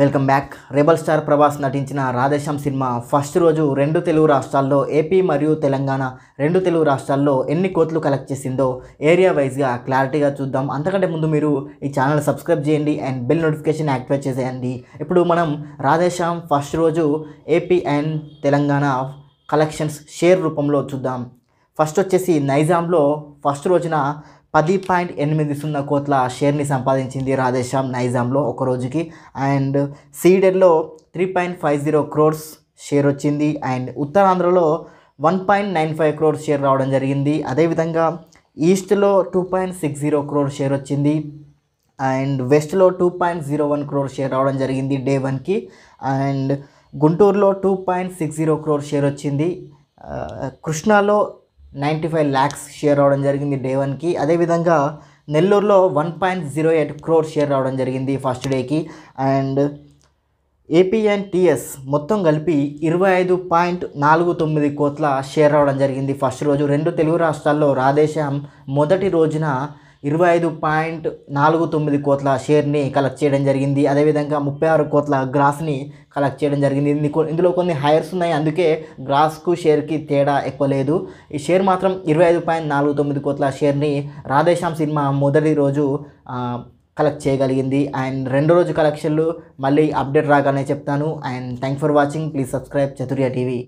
Welcome back. Rebel star Prabhas నటించిన Radhe Shyam cinema first రోజు రెండు తెలుగు రాష్ట్రాల్లో ఏపీ మరియు తెలంగాణ రెండు తెలుగు రాష్ట్రాల్లో ఎన్ని కోట్లు కలెక్ట్ చేసిందో ఏరియా వైజ్గా క్లారిటీగా చూద్దాం. అంతకంటే ముందు మీరు ఈ ఛానల్ సబ్స్క్రైబ్ చేయండి అండ్ బెల్ నోటిఫికేషన్ యాక్టివేట్ చేసేయండి. ఇప్పుడు మనం రాధేశ్యామ్ ఫస్ట్ రోజు AP and Telangana collections share రూపంలో చూద్దాం. ఫస్ట్ వచ్చేసి నైజాంలో ఫస్ట్ రోజున పది పాయింట్ ఎనిమిది సున్నా కోట్ల షేర్ని సంపాదించింది రాధేశ్యామ్ నైజాంలో ఒక రోజుకి. And సీడెడ్లో three point five zero crores share వచ్చింది. అండ్ ఉత్తరాంధ్రలో one point nine five crores share రావడం జరిగింది. అదేవిధంగా ఈస్ట్లో two point six zero crore share వచ్చింది. అండ్ వెస్ట్లో two point zero one crore share రావడం జరిగింది డే వన్కి. అండ్ గుంటూరులో two point six zero crore share వచ్చింది. కృష్ణాలో నైంటీ ఫైవ్ ల్యాక్స్ షేర్ రావడం జరిగింది డే వన్కి. అదేవిధంగా నెల్లూరులో one point zero eight crore share రావడం జరిగింది ఫస్ట్ డేకి. అండ్ ఏపీ అండ్ టీఎస్ మొత్తం కలిపి ఇరవై ఐదు పాయింట్ నాలుగు తొమ్మిది కోట్ల షేర్ రావడం జరిగింది ఫస్ట్ రోజు. రెండు తెలుగు రాష్ట్రాల్లో రాధేశ్యామ్ మొదటి రోజున ఇరవై ఐదు పాయింట్ నాలుగు తొమ్మిది కోట్ల షేర్ని కలెక్ట్ చేయడం జరిగింది. అదేవిధంగా ముప్పై ఆరు కోట్ల గ్రాస్ని కలెక్ట్ చేయడం జరిగింది. ఇందులో కొన్ని హైర్స్ ఉన్నాయి. అందుకే గ్రాస్కు షేర్కి తేడా ఎక్కువ లేదు. ఈ షేర్ మాత్రం ఇరవై ఐదు పాయింట్ నాలుగు తొమ్మిది కోట్ల షేర్ని రాధేశ్యామ్ సినిమా మొదటి రోజు కలెక్ట్ చేయగలిగింది. అండ్ రెండో రోజు కలెక్షన్లు మళ్ళీ అప్డేట్ రాగానే చెప్తాను. And thank for watching please subscribe Chaturya TV